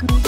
You.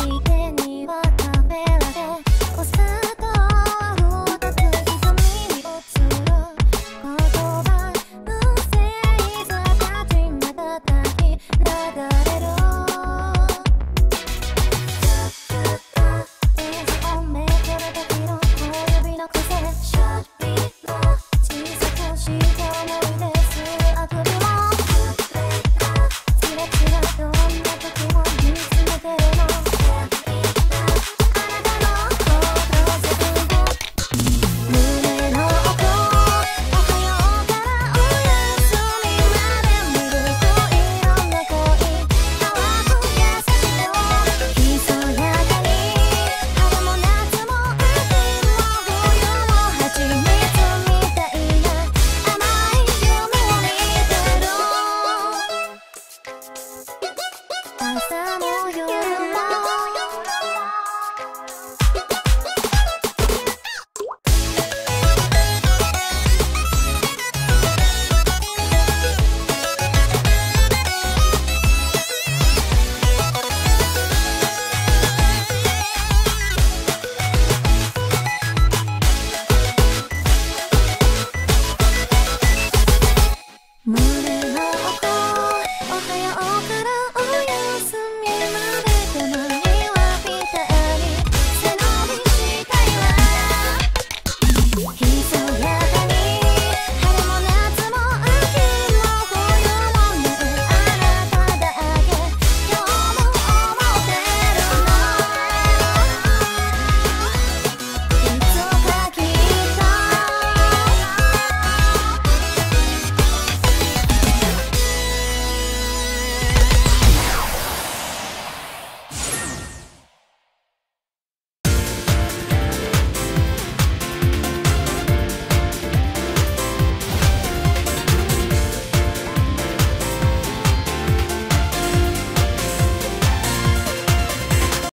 so yeah